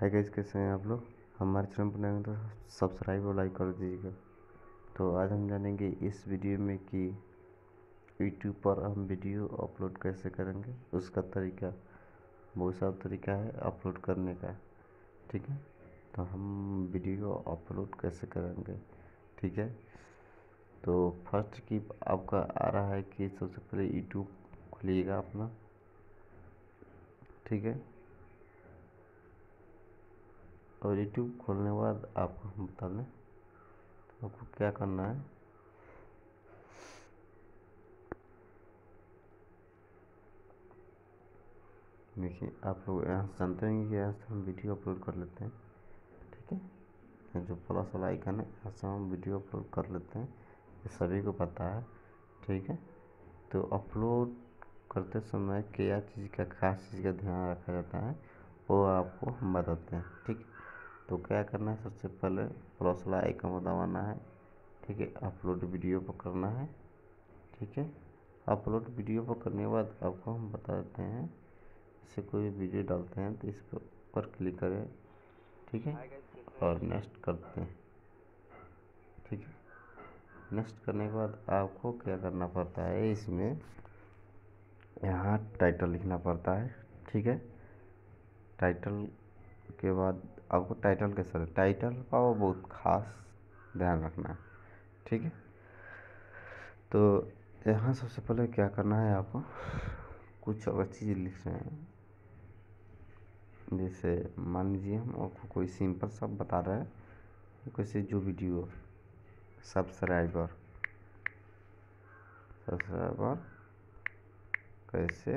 Hi guys कैसे हैं आप लोग? हमारे चैनल पर नए तो सब्सक्राइब और लाइक कर दीजिएगा। तो आज हम जानेंगे इस वीडियो में कि यूट्यूब पर हम वीडियो अपलोड कैसे करेंगे। उसका तरीका, बहुत सारा तरीका है अपलोड करने का। ठीक है? तो हम वीडियो अपलोड कैसे करेंगे? ठीक है? तो फ़र्स्ट की आपका आ रहा है कि सबसे पहले यूट्यूब खुलिएगा अपना। ठीक है? और यूट्यूब खोलने के बाद आपको हम बता दें आपको क्या करना है। देखिए, आप लोग यहाँ से जानते हैं कि यहाँ से हम वीडियो अपलोड कर लेते हैं, ठीक है? जो प्लस वाला आइकन है, यहाँ से हम वीडियो अपलोड कर लेते हैं, ये सभी को पता है, ठीक है? तो अपलोड करते समय क्या चीज़ का, खास चीज़ का ध्यान रखा जाता है, वो आपको हम बताते हैं, ठीक? तो क्या करना है? सबसे पहले प्लस वाला आइकन दबाना है, ठीक है? अपलोड वीडियो पर करना है, ठीक है? अपलोड वीडियो पर करने के बाद आपको हम बता देते हैं, इससे कोई भी वीडियो डालते हैं तो इस पर क्लिक करें, ठीक है? और नेक्स्ट करते हैं, ठीक है? नेक्स्ट करने के बाद आपको क्या करना पड़ता है? इसमें यहाँ टाइटल लिखना पड़ता है, ठीक है? टाइटल के बाद आपको टाइटल कैसा टाइटल का वो बहुत खास ध्यान रखना है, ठीक है? तो यहाँ सबसे पहले क्या करना है आपको? कुछ अगर चीज़ लिख रहे हैं। जैसे मान लीजिए हम आपको कोई सिंपल सब बता रहे हैं कैसे जो वीडियो सब्सक्राइबर सब्सक्राइबर कैसे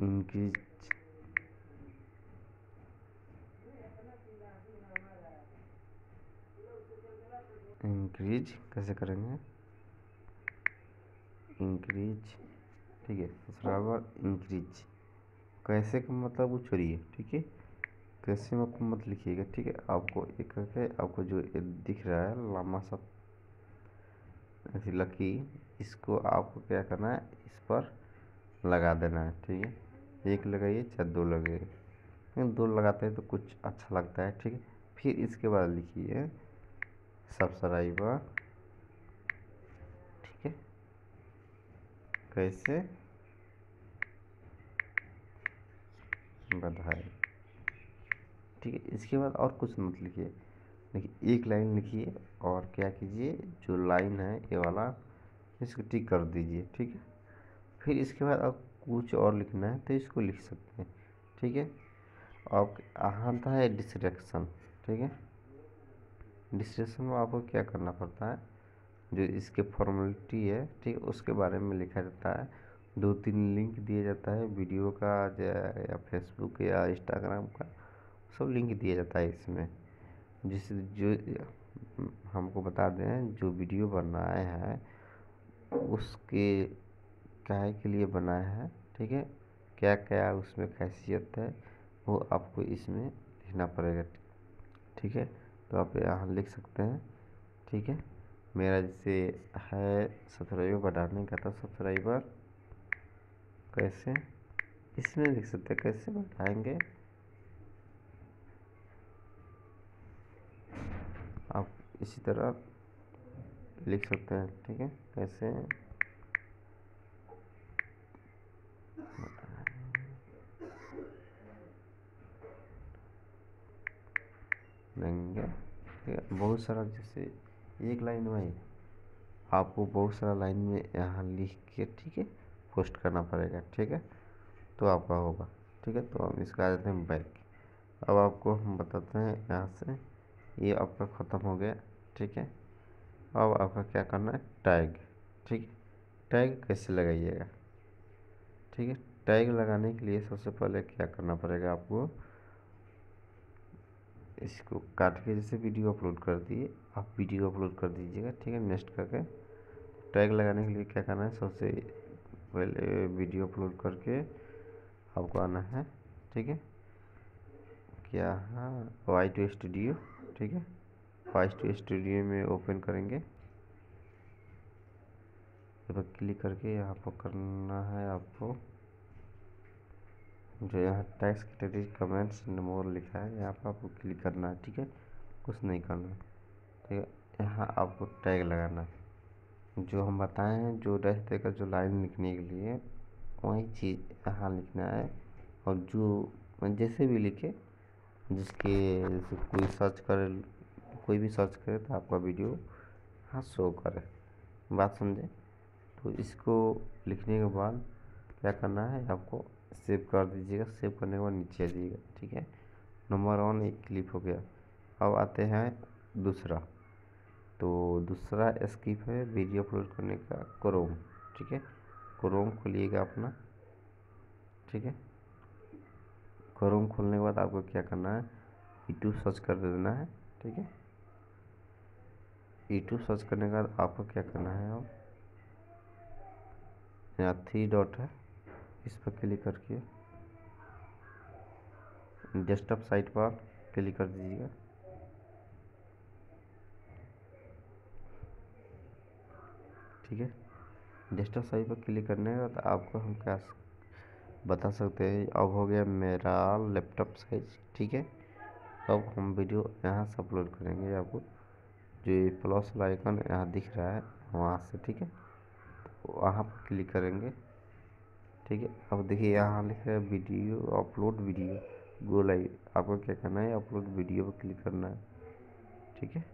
इंक्रीज इंक्रीज कैसे करेंगे? इंक्रीज, ठीक है सब्सक्राइबर इंक्रीज। कैसे का मतलब वो छोड़िए, ठीक है? कैसे में आपको मत लिखिएगा, ठीक है? आपको एक करके आपको जो दिख रहा है लंबा सा लकी, इसको आपको क्या करना है, इस पर लगा देना है, ठीक है? एक लगाइए, चाहे दो लगाइए। दो लगाते हैं तो कुछ अच्छा लगता है, ठीक है? फिर इसके बाद लिखिए सब्सक्राइबर ठीक है। कैसे? बधाई। ठीक है, इसके बाद और कुछ मत लिखिए। देखिए, एक लाइन लिखिए और क्या कीजिए, जो लाइन है, ये वाला इसको टिक कर दीजिए, ठीक है। फिर इसके बाद आप कुछ और लिखना है तो इसको लिख सकते हैं, ठीक है। और आता है डिस्ट्रैक्शन, ठीक है। डिस्क्रिप्शन में आपको क्या करना पड़ता है? जो इसके फॉर्मेलिटी है, ठीक, उसके बारे में लिखा जाता है। दो तीन लिंक दिया जाता है, वीडियो का, या फेसबुक या इंस्टाग्राम का, सब लिंक दिया जाता है इसमें। जिस, जो, हमको बता दें, जो वीडियो बनाया है, उसके क्या के लिए बनाया है, ठीक है? क्या क्या उसमें खासियत है, वो आपको इसमें लिखना पड़ेगा, ठीक है? तो आप यहाँ लिख सकते हैं, ठीक है? मेरा जैसे है सब्सक्राइबर बढ़ाने का था सब्सक्राइबर कैसे? इसमें लिख सकते हैं, कैसे बढ़ाएँगे आप इसी तरह लिख सकते हैं, ठीक है? कैसे? लेंगे बहुत सारा जैसे एक लाइन में आपको बहुत सारा लाइन में यहाँ लिख के, ठीक है पोस्ट करना पड़ेगा, ठीक है? तो आपका होगा, ठीक है? तो हम इसका आ जाते हैं बैक अब आपको हम बताते हैं यहाँ से, ये आपका ख़त्म हो गया, ठीक है? अब आपका क्या करना है? टैग ठीक है? टैग कैसे लगाइएगा? ठीक है? टैग लगाने के लिए सबसे पहले क्या करना पड़ेगा आपको? इसको काट के जैसे वीडियो अपलोड कर दिए। आप वीडियो अपलोड कर दीजिएगा, ठीक है? नेक्स्ट करके टैग लगाने के लिए क्या करना है? सबसे पहले वीडियो अपलोड करके आपको आना है, ठीक है? क्या? हाँ वाई टू स्टूडियो ठीक है? वाई टू स्टूडियो में ओपन करेंगे। क्लिक करके यहाँ पर करना है आपको। जो यहाँ टैक्स कैटेगरी कमेंट्स मोर लिखा है। यहाँ पर आपको क्लिक करना है, ठीक है? कुछ नहीं करना ठीक है? यहाँ आपको टैग लगाना है। जो हम बताए हैं, जो रहते का, जो लाइन लिखने के लिए, वही चीज़ यहाँ लिखना है। और जो जैसे भी लिखे, जिसके, जैसे कोई सर्च करे, कोई भी सर्च करे तो आपका वीडियो यहाँ शो करे। बात समझे? तो इसको लिखने के बाद क्या करना है, आपको सेव कर दीजिएगा, सेव करने के बाद नीचे आ जाइएगा, ठीक है? नंबर वन एक क्लिप हो गया। अब आते हैं दूसरा। तो दूसरा स्किप है वीडियो अपलोड करने का क्रोम ठीक है? क्रोम खोलिएगा अपना, ठीक है? क्रोम खोलने के बाद आपको क्या करना है? यूट्यूब सर्च कर देना है, ठीक है? यूट्यूब सर्च करने के बाद आपको क्या करना है अब? यहाँ थ्री डॉट है। इस पर क्लिक करके। डेस्कटॉप साइट पर क्लिक कर दीजिएगा। ठीक है? डेस्कटॉप साइट पर क्लिक करने के बाद आपको हम क्या बता सकते हैं। अब हो गया मेरा लैपटॉप साइज़, ठीक है? अब हम वीडियो यहाँ से अपलोड करेंगे आपको। जो ये प्लस आइकन यहाँ दिख रहा है, वहाँ से, ठीक है? तो वहाँ पर क्लिक करेंगे। ठीक है? अब देखिए, यहाँ लिखा है video, upload video. Go live आपको क्या करना है? अपलोड वीडियो पर क्लिक करना है। ठीक है?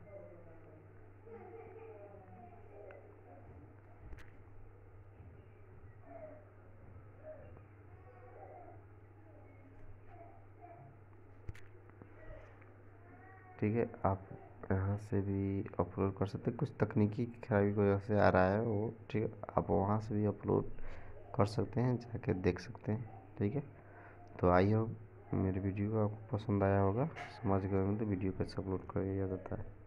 ठीक है, आप यहाँ से भी अपलोड कर सकते हैं। कुछ तकनीकी खराबी की वजह से आ रहा है वो, ठीक है? आप वहाँ से भी अपलोड कर सकते हैं, जाके देख सकते हैं, ठीक है? तो आई होप मेरे वीडियो आपको पसंद आया होगा, समझ गए तो वीडियो कैसे अपलोड कर दिया जाता है